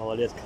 малолетка.